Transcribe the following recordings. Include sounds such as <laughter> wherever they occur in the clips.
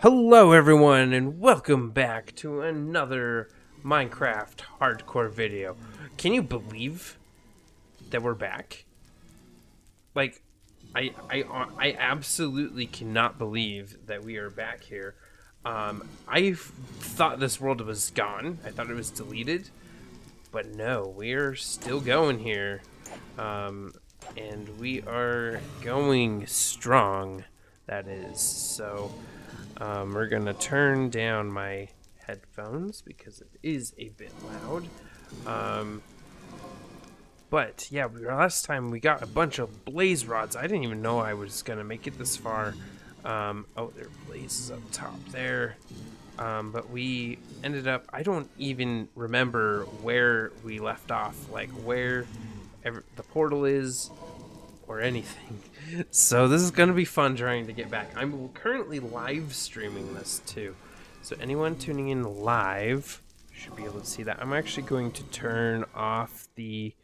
Hello everyone and welcome back to another Minecraft hardcore video. Can you believe that we're back? Like I I I absolutely cannot believe that we are back here. Um I thought this world was gone. I thought it was deleted. But no, we're still going here. Um and we are going strong that is. So um, we're gonna turn down my headphones because it is a bit loud. Um, but yeah, last time we got a bunch of blaze rods. I didn't even know I was gonna make it this far. Um, oh, there are blazes up top there. Um, but we ended up. I don't even remember where we left off. Like where ever, the portal is, or anything. <laughs> So this is going to be fun trying to get back. I'm currently live streaming this too. So anyone tuning in live should be able to see that. I'm actually going to turn off the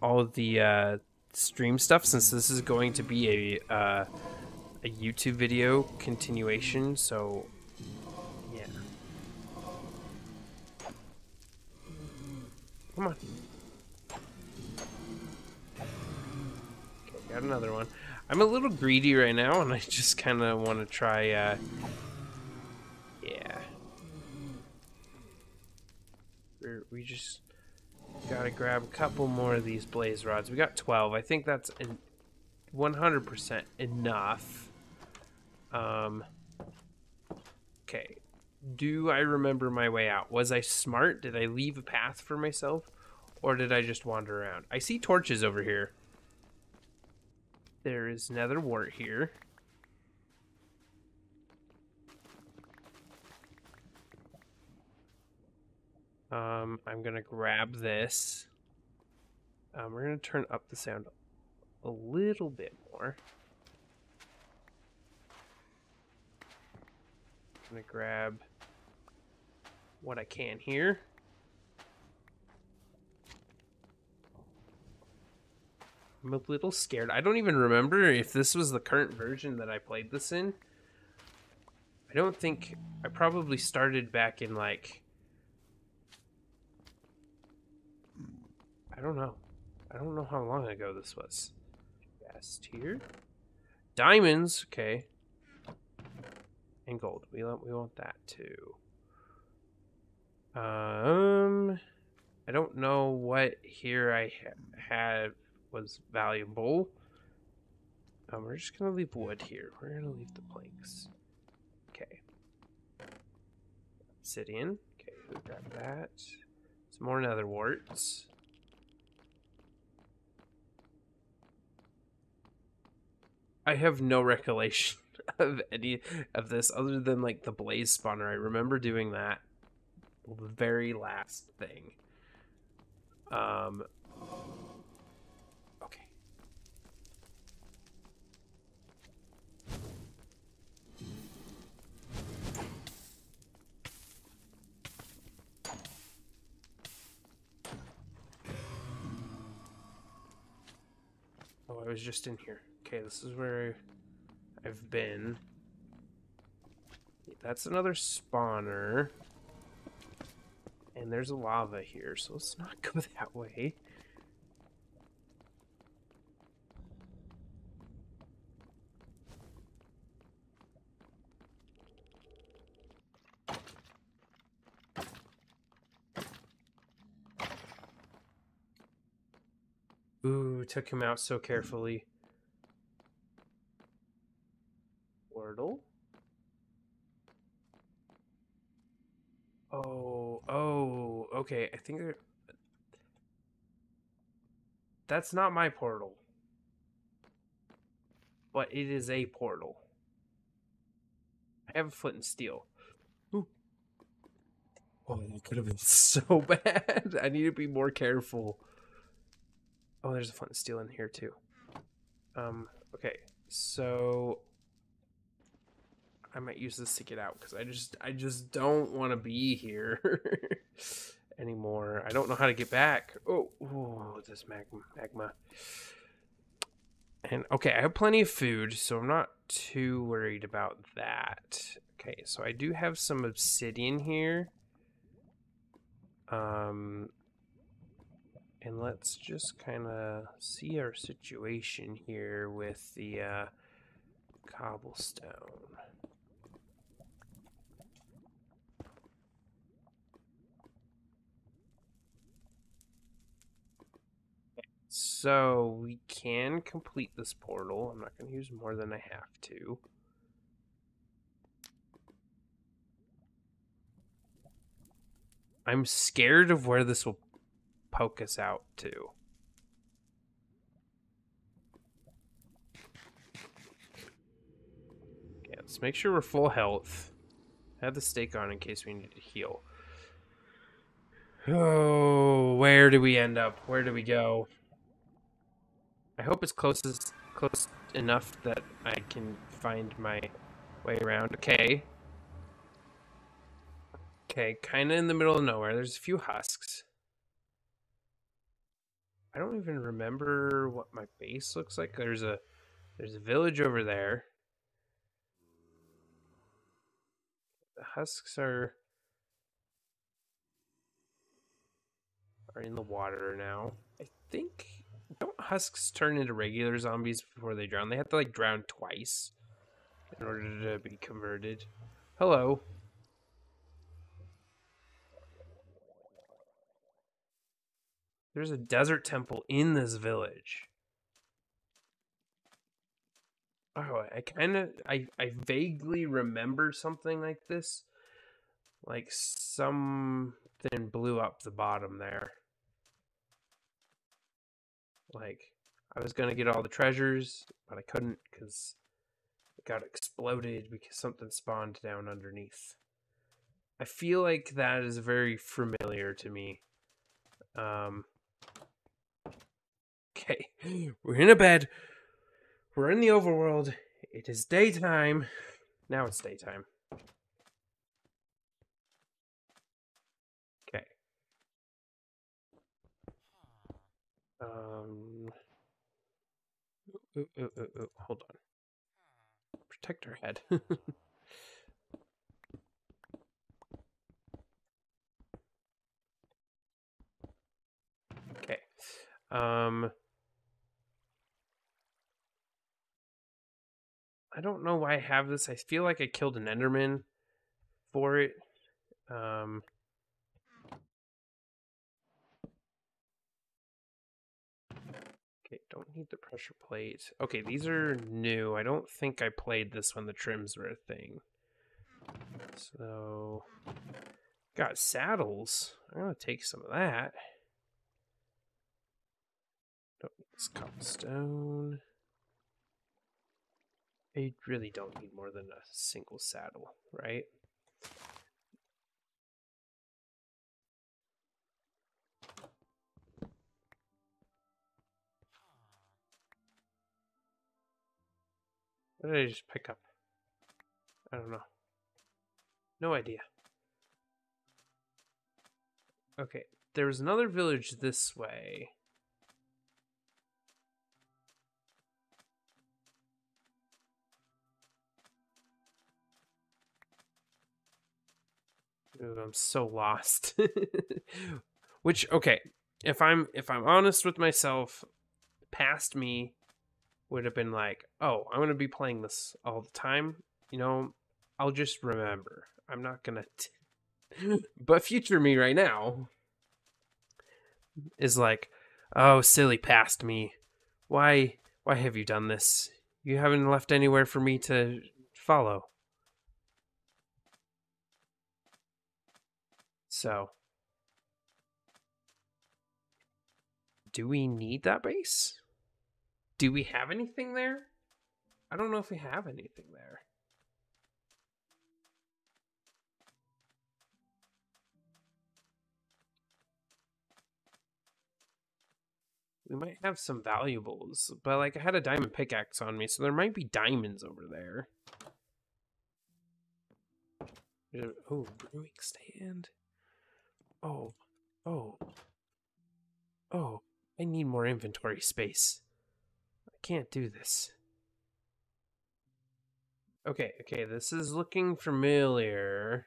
all of the uh, stream stuff since this is going to be a uh, a YouTube video continuation. So yeah, come on. Got another one. I'm a little greedy right now, and I just kind of want to try, uh... Yeah. We're, we just gotta grab a couple more of these blaze rods. We got 12. I think that's 100% enough. Um... Okay. Do I remember my way out? Was I smart? Did I leave a path for myself? Or did I just wander around? I see torches over here. There is nether wart here. Um, I'm gonna grab this. Um, we're gonna turn up the sound a little bit more. I'm gonna grab what I can here. I'm a little scared. I don't even remember if this was the current version that I played this in. I don't think... I probably started back in, like... I don't know. I don't know how long ago this was. Best here. Diamonds, okay. And gold. We want, we want that too. Um... I don't know what here I ha was valuable. Um, we're just to leave wood here. We're to leave the planks. Okay. Obsidian. Okay, we grab that. Some more nether warts. I have no recollection <laughs> of any of this other than like the blaze spawner. I remember doing that the very last thing. Um, was just in here. Okay, this is where I've been. That's another spawner. And there's a lava here, so let's not <laughs> go that way. Ooh, took him out so carefully. Wordle. Oh, oh, okay. I think that's not my portal. But it is a portal. I have a flint and steel. Ooh. Oh, it could have been <laughs> so bad. I need to be more careful. Oh, there's a flint and steel in here too. Um, okay, so I might use this to get out because I just I just don't want to be here <laughs> anymore. I don't know how to get back. Oh, ooh, this magma magma. And okay, I have plenty of food, so I'm not too worried about that. Okay, so I do have some obsidian here. Um, let's just kind of see our situation here with the uh, cobblestone. So we can complete this portal. I'm not going to use more than I have to. I'm scared of where this will poke us out to. Okay, let's make sure we're full health. Have the steak on in case we need to heal. Oh, where do we end up? Where do we go? I hope it's close as close enough that I can find my way around. Okay. Okay, kind of in the middle of nowhere. There's a few husks. I don't even remember what my base looks like. There's a there's a village over there. The husks are are in the water now. I think don't husks turn into regular zombies before they drown? They have to like drown twice in order to be converted. Hello. There's a desert temple in this village. Oh, I kind of, I, I vaguely remember something like this. Like something blew up the bottom there. Like, I was going to get all the treasures, but I couldn't because it got exploded because something spawned down underneath. I feel like that is very familiar to me. Um, okay, we're in a bed. We're in the overworld. It is daytime. Now it's daytime. Okay. Um, ooh, ooh, ooh, hold on. Protect her head. <laughs> okay. Um, I don't know why I have this. I feel like I killed an Enderman for it. Um, Okay, don't need the pressure plate. Okay, these are new. I don't think I played this when the trims were a thing. So, got saddles. I'm gonna take some of that. Need this cobblestone. I really don't need more than a single saddle, right? What did I just pick up? I don't know. No idea. Okay, there was another village this way. I'm so lost. <laughs> Which okay, if I'm if I'm honest with myself, past me would have been like, oh, I'm going to be playing this all the time. You know, I'll just remember. I'm not going <laughs> to. but future me right now is like, oh, silly past me. Why, why have you done this? You haven't left anywhere for me to follow. So, do we need that base? Do we have anything there? I don't know if we have anything there. We might have some valuables, but like I had a diamond pickaxe on me, so there might be diamonds over there. Oh, brewing stand. Oh, oh, oh, I need more inventory space I can't do this. Okay, okay, this is looking familiar.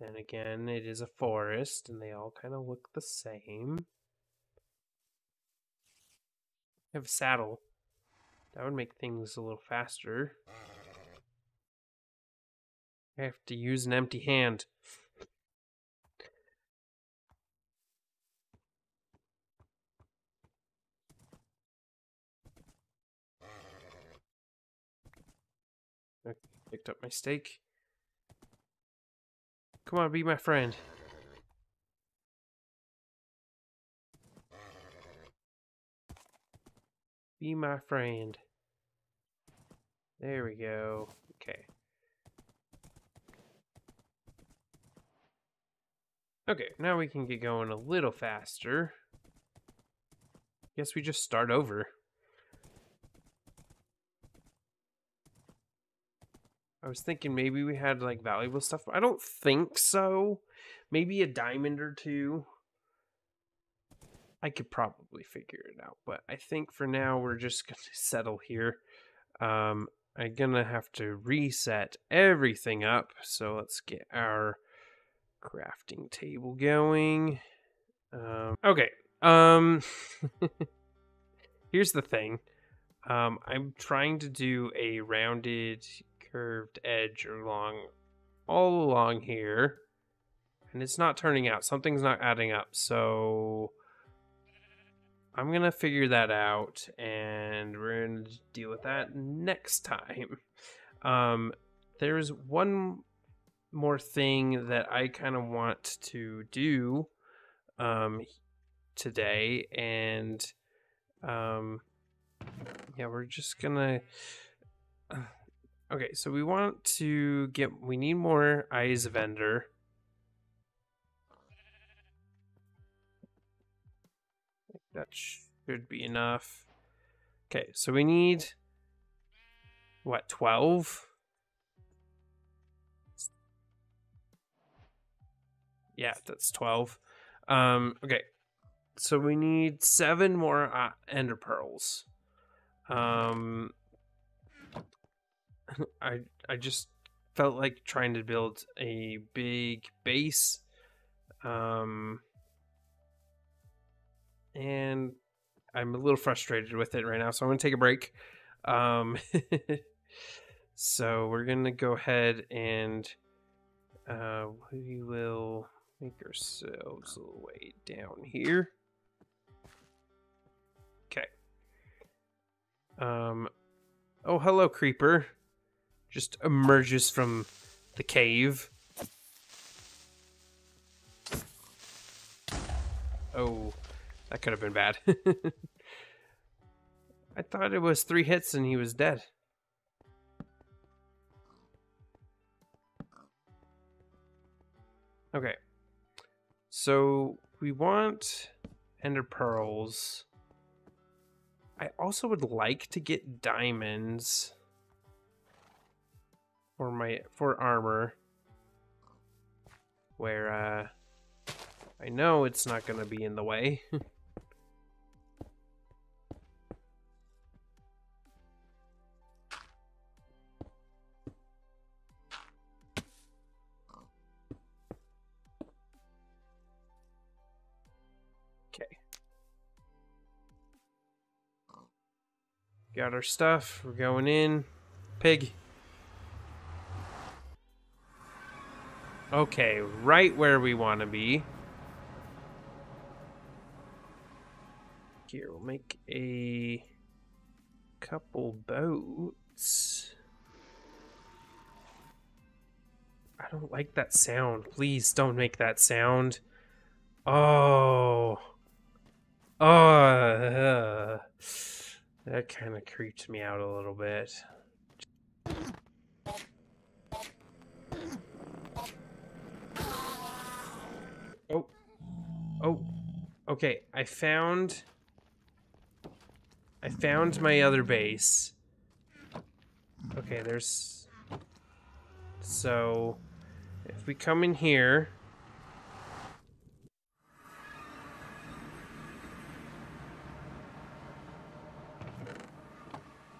Then again, it is a forest, and they all kind of look the same. I have a saddle. That would make things a little faster. I have to use an empty hand. I picked up my steak. Come on, be my friend. Be my friend. There we go. Okay. Okay, now we can get going a little faster. Guess we just start over. I was thinking maybe we had like valuable stuff. I don't think so. Maybe a diamond or two. I could probably figure it out, but I think for now we're just <laughs> gonna settle here. Um, I'm gonna have to reset everything up. So let's get our crafting table going. Um, okay. Um, <laughs> here's the thing. Um, I'm trying to do a rounded curved edge along all along here. And it's not turning out. Something's not adding up. So i'm gonna figure that out and we're gonna deal with that next time. <laughs> Um there's one more thing that i kind of want to do um today and um yeah we're just gonna Okay, so we want to get, we need more Eyes of Ender. That should be enough. Okay, so we need, what, 12? Yeah, that's 12. Um, okay, so we need seven more uh, Ender Pearls. Um, <laughs> I I just felt like trying to build a big base um and I'm a little frustrated with it right now so I'm to take a break. Um <laughs> so we're going to go ahead and uh we will make ourselves a little way down here. Okay. Um oh hello creeper just emerges from the cave. Oh, that could have been bad. <laughs> I thought it was three hits and he was dead. Okay. So we want ender pearls. I also would like to get diamonds for my for armor where uh I know it's not going to be in the way. <laughs> okay. Got our stuff. We're going in. Pig. Okay, right where we want to be. Here, we'll make a couple boats. I don't like that sound. Please don't make that sound. Oh. Oh. Uh, that kind of creeped me out a little bit. Oh, okay. I found. I found my other base. Okay, there's. So, if we come in here.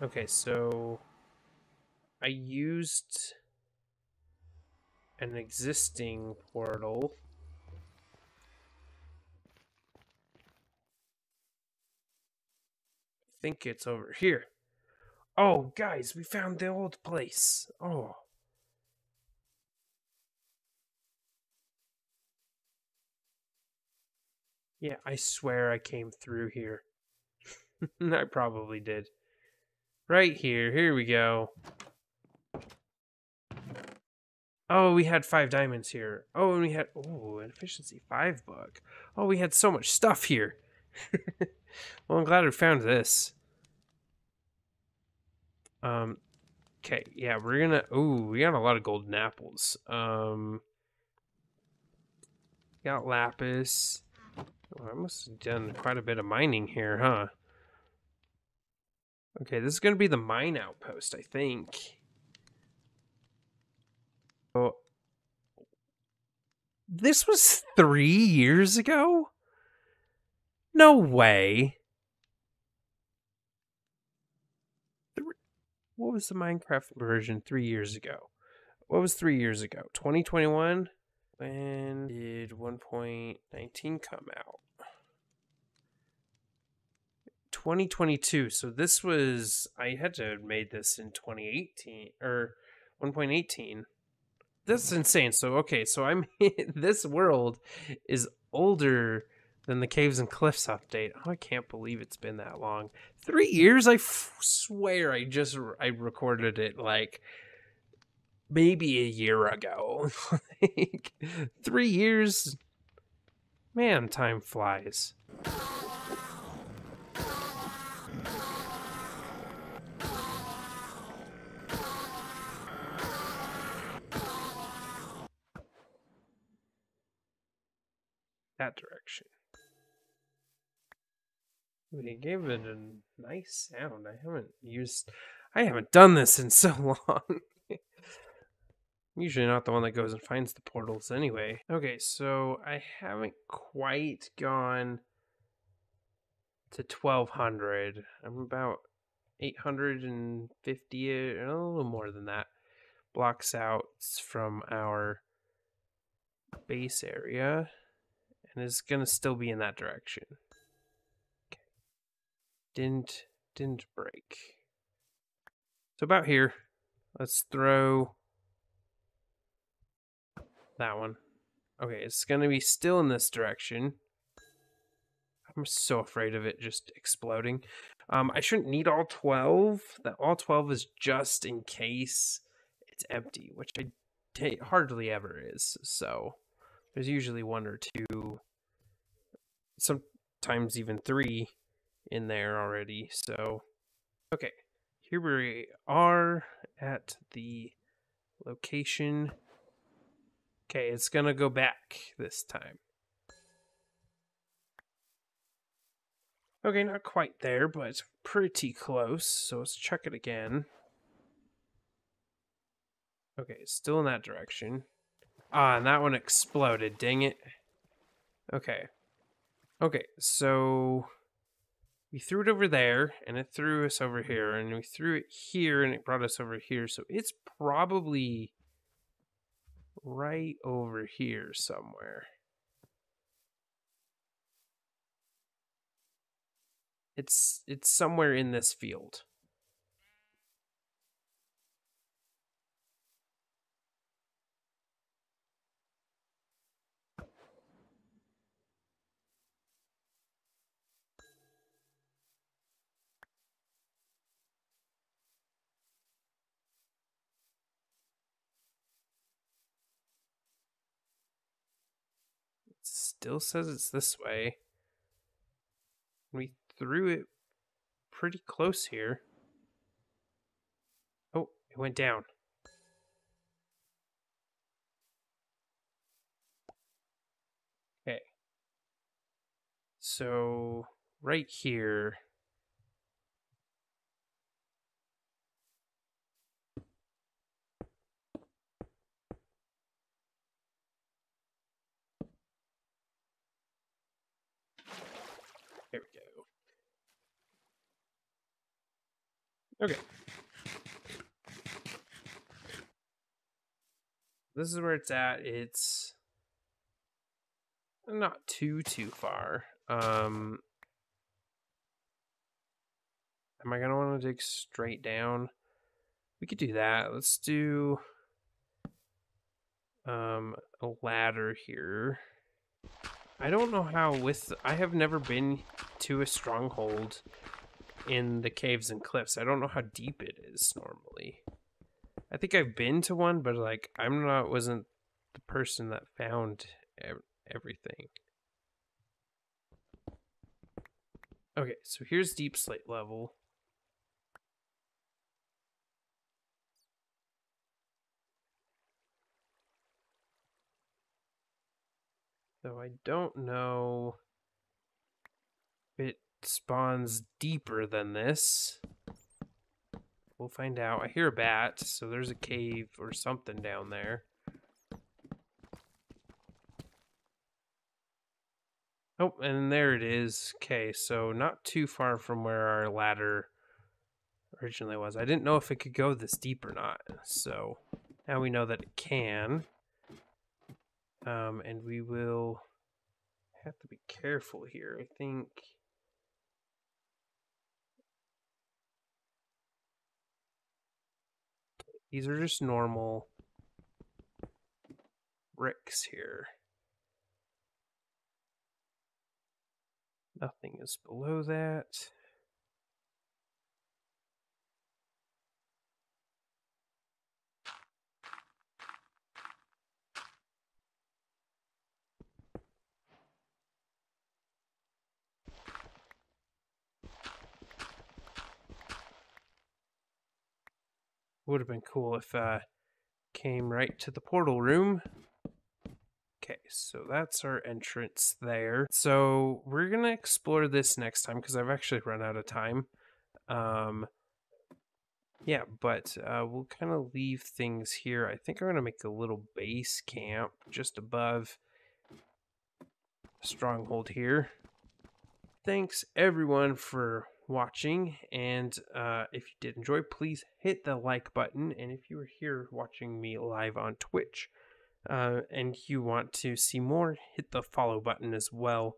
Okay, so I used an existing portal. Think it's over here. Oh, guys, we found the old place. Oh. Yeah, I swear I came through here. <laughs> I probably did. Right here. Here we go. Oh, we had five diamonds here. Oh, and we had oh, an efficiency five book. Oh, we had so much stuff here. <laughs> well, I'm glad we found this. Um, okay, yeah, we're gonna. Oh, we got a lot of golden apples. Um, got lapis. Oh, I must have done quite a bit of mining here, huh? Okay, this is gonna be the mine outpost, I think. Oh, this was three years ago? No way. What was the Minecraft version three years ago? What was three years ago? 2021? When did 1.19 come out? 2022. So this was I had to have made this in 2018 or 1.18. This is insane. So okay, so I'm <laughs> this world is older than the Caves and Cliffs update. Oh, I can't believe it's been that long. Three years? I f- swear I just I recorded it like maybe a year ago. <laughs> like three years. Man, time flies. that direction. He gave it a nice sound. I haven't used, I haven't done this in so <laughs> long. Usually not the one that goes and finds the portals anyway. Okay, so I haven't quite gone to 1200. I'm about 850, a little more than that, blocks out from our base area and is gonna still be in that direction. Didn't didn't break. So about here, let's throw that one. Okay, it's gonna be still in this direction. I'm so afraid of it just exploding. Um, I shouldn't need all 12. That all 12 is just in case it's empty, which I hardly ever is. So there's usually one or two sometimes even three in there already. So, okay, here we are at the location. Okay, it's gonna go back this time. Okay, not quite there, but pretty close. So let's check it again. Okay, still in that direction. Ah, and that one exploded, dang it. Okay. Okay, so we threw it over there and it threw us over mm-hmm. here and we threw it here and it brought us over here. So it's probably right over here somewhere. It's it's somewhere in this field. Still says it's this way. We threw it pretty close here. Oh, it went down. Okay. So, right here, Okay. this is where it's at. It's not too too far. Um, am I gonna want to dig straight down? We could do that. Let's do um a ladder here. I don't know how with I have never been to a stronghold in the caves and cliffs. I don't know how deep it is normally. I think I've been to one, but like I'm not wasn't the person that found everything. Okay, so here's deep slate level. So I don't know it spawns deeper than this. We'll find out. I hear a bat, so there's a cave or something down there. Oh, and there it is. Okay, so not too far from where our ladder originally was. I didn't know if it could go this deep or not, so now we know that it can. Um, and we will have to be careful here. I think these are just normal bricks here. Nothing is below that. Would have been cool if uh came right to the portal room. Okay, so that's our entrance there. So we're gonna explore this next time because I've actually run out of time. Um, yeah, but uh, we'll kind of leave things here. I think I'm gonna make a little base camp just above stronghold here. Thanks everyone for watching and uh, if you did enjoy please hit the like button and if you are here watching me live on twitch uh, and you want to see more hit the follow button as well.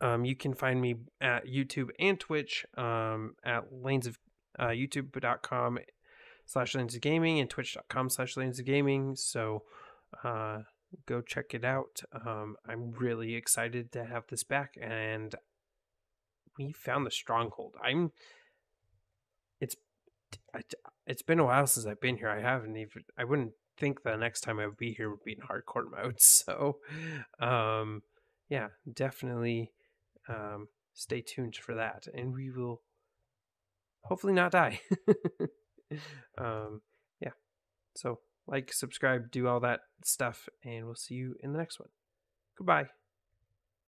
Um, you can find me at youtube and twitch um, at lanes of uh, youtube.com slash lanes of gaming and twitch.com slash lanes of gaming. So uh, go check it out. Um, i'm really excited to have this back and we found the stronghold. I'm. It's. It's been a while since I've been here. I haven't even. I wouldn't think the next time I would be here would be in hardcore <laughs> mode. So, um, yeah, definitely, um, stay tuned for that, and we will hopefully not die. <laughs> um, yeah. So, like, subscribe, do all that stuff, and we'll see you in the next one. Goodbye.